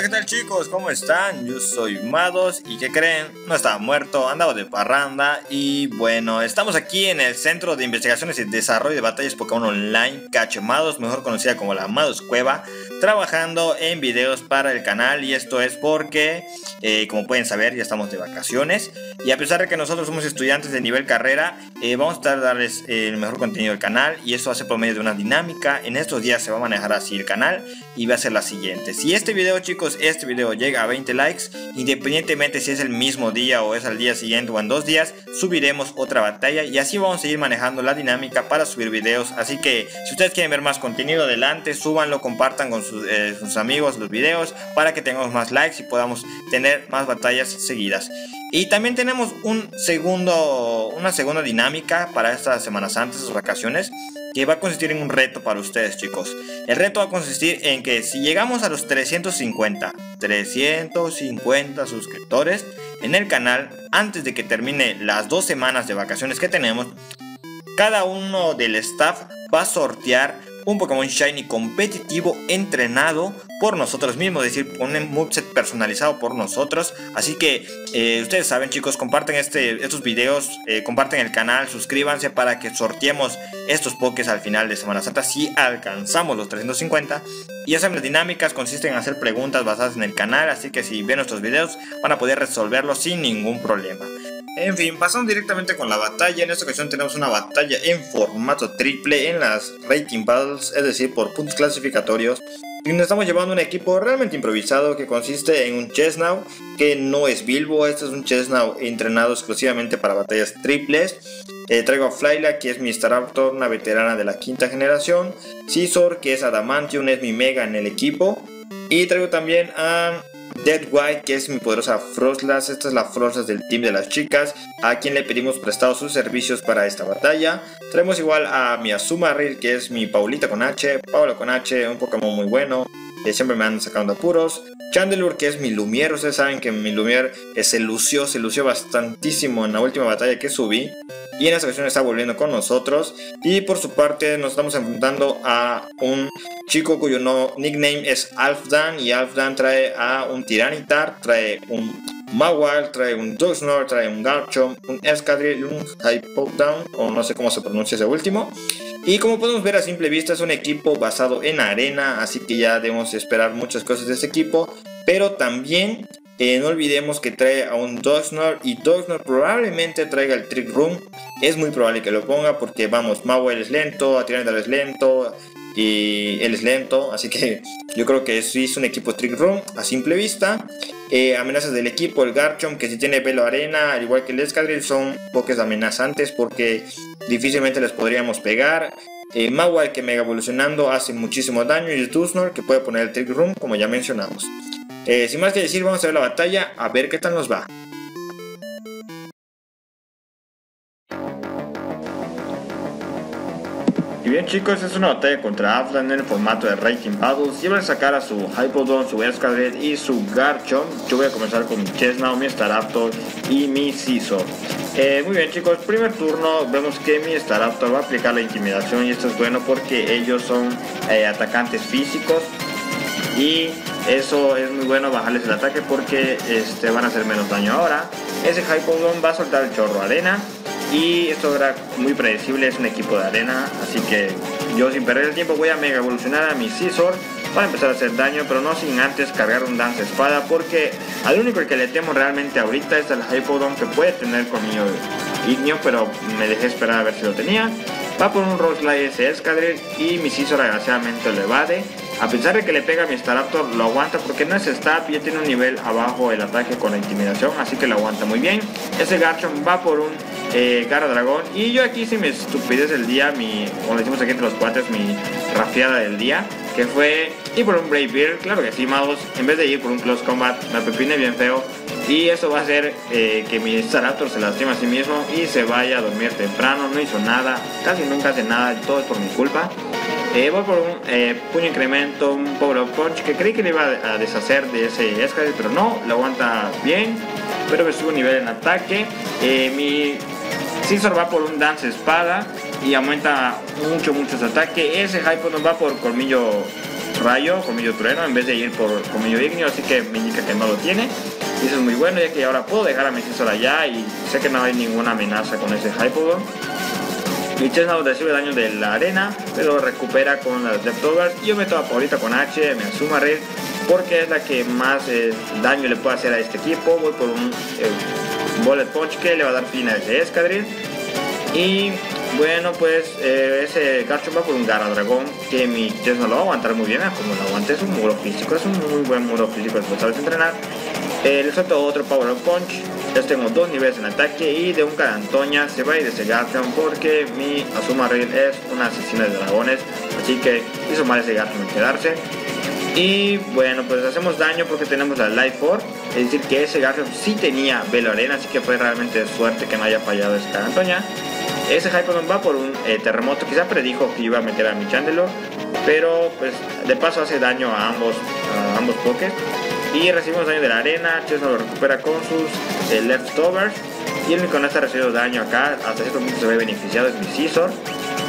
Hola, ¿qué tal chicos? ¿Cómo están? Yo soy Mados y ¿qué creen? No estaba muerto, andaba de parranda y bueno, estamos aquí en el Centro de Investigaciones y Desarrollo de Batallas Pokémon Online Cacho Mados, mejor conocida como la Mados Cueva, trabajando en videos para el canal y esto es porque, eh, como pueden saber, ya estamos de vacaciones y a pesar de que nosotros somos estudiantes de nivel carrera, eh, vamos a estar darles el mejor contenido del canal y eso hace por medio de una dinámica. En estos días se va a manejar así el canal y va a ser la siguiente. Si este video chicos este video llega a 20 likes, independientemente si es el mismo día o es al día siguiente o en dos días, subiremos otra batalla y así vamos a seguir manejando la dinámica para subir videos. Así que si ustedes quieren ver más contenido, adelante, súbanlo, compartan con sus, eh, sus amigos los videos para que tengamos más likes y podamos tener más batallas seguidas. Y también tenemos un segundo, una segunda dinámica para estas Semanas Santas, sus vacaciones, que va a consistir en un reto para ustedes chicos. El reto va a consistir en que si llegamos a los 350, 350 suscriptores en el canal, antes de que termine las dos semanas de vacaciones que tenemos, cada uno del staff va a sortear un Pokémon Shiny competitivo entrenado por nosotros mismos, es decir, un moveset personalizado por nosotros. Así que eh, ustedes saben chicos, comparten este, estos videos, eh, comparten el canal, suscríbanse para que sorteemos estos Pokés al final de Semana Santa si alcanzamos los 350. Y esas dinámicas consisten en hacer preguntas basadas en el canal, así que si ven nuestros videos van a poder resolverlos sin ningún problema. En fin, pasamos directamente con la batalla. En esta ocasión tenemos una batalla en formato triple en las Rating Battles, es decir, por puntos clasificatorios. Y nos estamos llevando un equipo realmente improvisado que consiste en un Chesnau que no es Bilbo, este es un Chesnau entrenado exclusivamente para batallas triples. Eh, traigo a Flyla, que es mi Staraptor, una veterana de la quinta generación. Scizor, que es Adamantium, es mi Mega en el equipo. Y traigo también a Dead White, que es mi poderosa Frostlass. Esta es la Frostlass del team de las chicas, a quien le pedimos prestado sus servicios para esta batalla. Traemos igual a mi Azumaril, que es mi Paulita con H, Paula con H, un Pokémon muy bueno, siempre me andan sacando apuros. Chandelure, que es mi Lumiere, ustedes saben que mi Lumiere se lució, se lució bastantísimo en la última batalla que subí. Y en esta ocasión está volviendo con nosotros. Y por su parte nos estamos enfrentando a un chico cuyo no, nickname es Alfdan. Y Alfdan trae a un Tiranitar, trae un Mawile, trae un Dugsnor, trae un Garchomp, un Escadrille un Hypodown, o no sé cómo se pronuncia ese último. Y como podemos ver a simple vista es un equipo basado en arena, así que ya debemos esperar muchas cosas de este equipo. Pero también eh, no olvidemos que trae a un Dogsnor y Dogsnor probablemente traiga el Trick Room. Es muy probable que lo ponga porque vamos, Mawile es lento, Atirandar es lento y él es lento. Así que yo creo que sí es un equipo Trick Room a simple vista. Eh, amenazas del equipo, el Garchomp que si tiene pelo arena, al igual que el Escadrille, son pokés amenazantes porque difícilmente les podríamos pegar. Eh, que mega evolucionando hace muchísimo daño y el Dusnor que puede poner el Trick Room como ya mencionamos. Eh, sin más que decir, vamos a ver la batalla, a ver qué tal nos va. Y bien chicos, es una batalla contra Aflan en el formato de Rating Battles. Llevan a sacar a su Hypodon, su Escadret y su Garchomp. Yo voy a comenzar con mi Chesnau, mi Staraptor y mi Scizor. Eh, muy bien chicos, primer turno vemos que mi Staraptor va a aplicar la intimidación y esto es bueno porque ellos son eh, atacantes físicos y eso es muy bueno bajarles el ataque porque este, van a hacer menos daño ahora. Ese Hypodon va a soltar el chorro arena y esto era muy predecible, es un equipo de arena, así que yo sin perder el tiempo voy a mega evolucionar a mi Scizor para empezar a hacer daño, pero no sin antes cargar un Dance Espada porque al único que le temo realmente ahorita es el Hypodon que puede tener conmigo Ignio, pero me dejé esperar a ver si lo tenía. Va por un Roslide ese Escadrille y mi Scizor desgraciadamente lo evade. A pesar de que le pega a mi Staraptor, lo aguanta porque no es stab y ya tiene un nivel abajo el ataque con la intimidación, así que lo aguanta muy bien. Ese Garchomp va por un eh, Gara Dragón. Y yo aquí sí mi estupidez del día, mi, como le decimos aquí entre los cuates, mi rafiada del día, que fue ir por un Brave Beard, claro que sí, magos, en vez de ir por un Close Combat, me pepine bien feo. Y eso va a hacer eh, que mi Staraptor se lastime a sí mismo y se vaya a dormir temprano, no hizo nada, casi nunca hace nada, todo es por mi culpa. Eh, voy por un eh, puño incremento, un Power Punch que creí que le iba a deshacer de ese Escadrille, pero no, lo aguanta bien. Pero me subo nivel en ataque. Eh, mi Scizor va por un Dance Espada y aumenta mucho, mucho su ataque. Ese Hypodon va por Colmillo rayo, colmillo trueno, en vez de ir por colmillo ignio, así que me indica que no lo tiene. Y eso es muy bueno, ya que ahora puedo dejar a mi Scizor allá y sé que no hay ninguna amenaza con ese Hypodon. Mi Chesnaught recibe daño de la arena, pero recupera con las Leftovers. Yo meto a Paulita con H, me asumo a Red, porque es la que más eh, daño le puede hacer a este equipo. Voy por un eh, Bullet Punch que le va a dar fin a ese Escadril. Y bueno, pues eh, ese Garchomp va por un Gara Dragón que mi Chesnaught lo va a aguantar muy bien. Como lo aguante, es un muro físico, es un muy buen muro físico, si lo sabes entrenar. Le suelto otro Power Punch ya tengo dos niveles en ataque y de un Carantoña se va a ir ese Garchomp porque mi Azumarill es una asesina de dragones. Así que hizo mal ese Garchomp en quedarse. Y bueno, pues hacemos daño porque tenemos la Light 4. Es decir, que ese Garchomp sí tenía Velo Arena, así que fue realmente suerte que no haya fallado ese Carantoña. Ese Hypodon va por un eh, terremoto, quizá predijo que iba a meter a mi Chandelure, pero pues de paso hace daño a ambos, a ambos Pokés. Y recibimos daño de la arena, Chesno lo recupera con sus eh, leftovers. Y el está recibiendo daño acá, hasta cierto punto se ve beneficiado, es mi Scizor.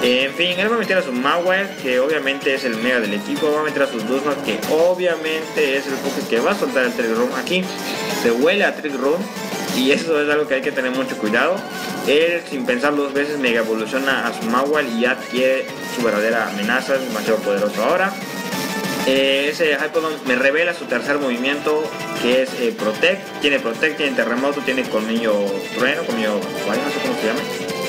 en fin, él va a meter a su Mawile, que obviamente es el mega del equipo. Va a meter a sus Dusknoir, que obviamente es el Poké que va a soltar el Trick Room. Aquí se huele a Trick Room. Y eso es algo que hay que tener mucho cuidado. Él, sin pensar dos veces, mega evoluciona a su Mawile y adquiere su verdadera amenaza. Es demasiado poderoso ahora. Eh, ese Hypodon me revela su tercer movimiento que es eh, Protect. Tiene Protect, tiene Terremoto, tiene Colmillo Trueno, Colmillo no sé cómo se llama.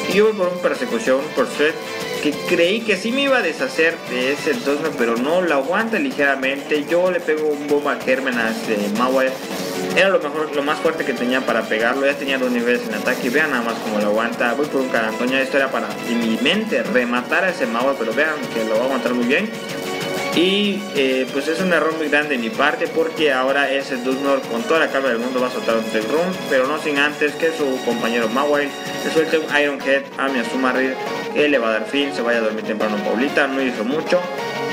Y yo voy por un Persecución, por Set, que creí que sí me iba a deshacer de ese entonces, pero no, lo aguanta ligeramente. Yo le pego un bomba Germen a ese Mawile. Era lo mejor, lo más fuerte que tenía para pegarlo. Ya tenía dos niveles en ataque. Vean nada más cómo lo aguanta. Voy por un Carantoña. Esto era para en mi mente rematar a ese Mawile, pero vean que lo va a aguantar muy bien. Y eh, pues es un error muy grande de mi parte porque ahora ese Duznor con toda la calma del mundo va a soltar un Tech Room, pero no sin antes que su compañero Mawile le suelte un Iron Head a mi Azumarill que le va a dar fin, se vaya a dormir temprano Paulita, no hizo mucho,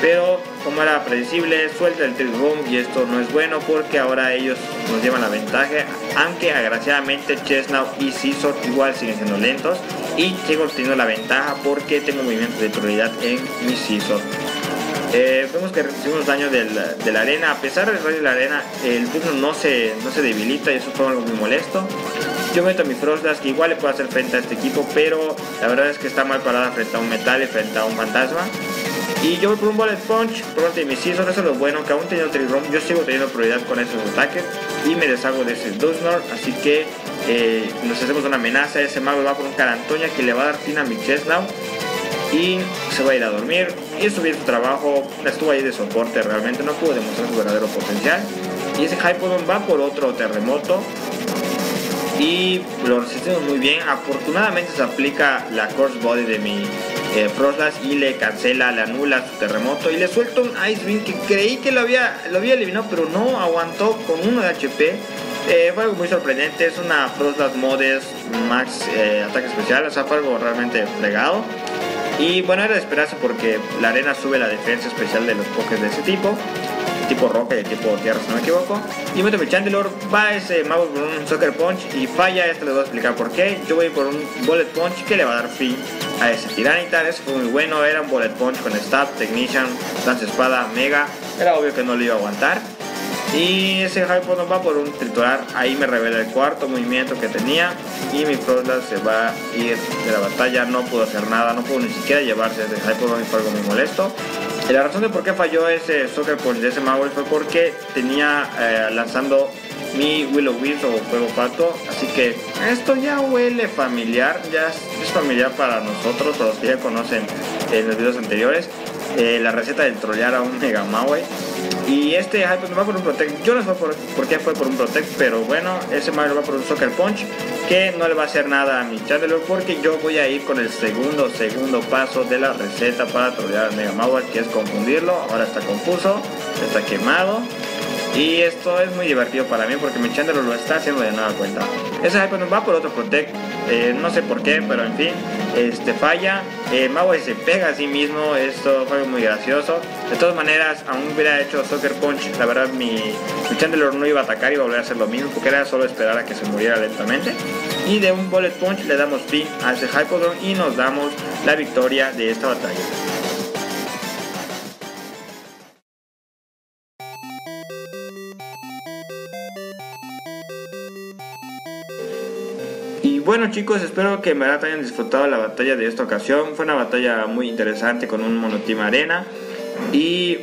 pero como era predecible, suelta el Trick Room y esto no es bueno porque ahora ellos nos llevan la ventaja, aunque agraciadamente Chestnut y Scizor igual siguen siendo lentos y sigo teniendo la ventaja porque tengo movimiento de prioridad en mi Scizor. Eh, vemos que recibimos daño de la arena. A pesar del rayo de la arena, el turno no se, no se debilita y eso fue algo muy molesto. Yo meto a mi Frostlass que igual le puedo hacer frente a este equipo, pero la verdad es que está mal parada frente a un metal y frente a un fantasma. Y yo voy por un Bullet Punch, por de mis Scizor, eso es lo bueno, que aún teniendo Trick yo sigo teniendo prioridad con esos ataques y me deshago de ese Duznor, así que eh, nos hacemos una amenaza, ese mago va por un Carantoña que le va a dar fin a mi Chesnaught y se va a ir a dormir. Y subir su trabajo estuvo ahí de soporte realmente no pudo demostrar su verdadero potencial. Y ese Hypodon va por otro terremoto y lo resistimos muy bien. Afortunadamente se aplica la Course Body de mi eh, y le cancela, le anula su terremoto y le suelto un Ice Beam que creí que lo había, lo había eliminado pero no aguantó con uno de HP eh, fue algo muy sorprendente, es una Frostlass Modes Max eh, ataque especial, o sea fue algo realmente fregado y bueno, era de esperarse porque la arena sube la defensa especial de los pokés de ese tipo. tipo roca y tipo tierra, si no me equivoco. Y meto mi Chandelure, va ese mago por un Soccer Punch y falla. Esto les voy a explicar por qué. Yo voy por un Bullet Punch que le va a dar fin a ese Tiranitar. Eso fue muy bueno. Era un Bullet Punch con Stab, Technician, Lance Espada, Mega. Era obvio que no lo iba a aguantar. Y ese Hypodon va por un triturar. Ahí me revela el cuarto movimiento que tenía. Y mi Frostlass se va a ir de la batalla. No pudo hacer nada. No pudo ni siquiera llevarse Hypodon y fue algo muy molesto. La razón de por qué falló ese Soccer Punch de ese Maui fue porque tenía eh, lanzando mi Willow Wisp o Fuego Pato. Así que esto ya huele familiar. Ya es familiar para nosotros, para los que ya conocen en los videos anteriores. Eh, la receta del trollear a un Mega Maui. Y este Hyper va por un Protect. Yo no sé por, qué fue por un Protect, pero bueno, ese Mario va por un Soccer Punch. Que no le va a hacer nada a mi Chandelure porque yo voy a ir con el segundo, segundo paso de la receta para trollear al Mega Mauer, que es confundirlo. Ahora está confuso, está quemado. Y esto es muy divertido para mí porque mi Chandler lo está haciendo de nada cuenta. Ese Hyper va por otro Protect, eh, no sé por qué, pero en fin, este falla. Eh, se pega a sí mismo, esto fue muy gracioso. De todas maneras, aún hubiera hecho Soccer Punch, la verdad mi, mi Chandler no iba a atacar iba a volver a hacer lo mismo porque era solo esperar a que se muriera lentamente. Y de un Bullet Punch le damos fin a ese Hypodon y nos damos la victoria de esta batalla. Bueno chicos, espero que en verdad hayan disfrutado la batalla de esta ocasión. Fue una batalla muy interesante con un monoteam arena. Y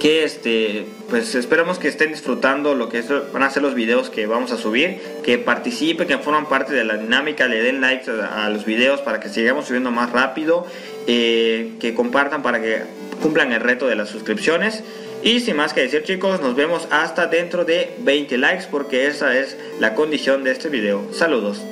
que este pues esperamos que estén disfrutando lo que van a ser los videos que vamos a subir. Que participen que forman parte de la dinámica le den likes a, los videos para que sigamos subiendo más rápido. Eh, que compartan para que cumplan el reto de las suscripciones. Y sin más que decir chicos nos vemos hasta dentro de 20 likes porque esa es la condición de este video. Saludos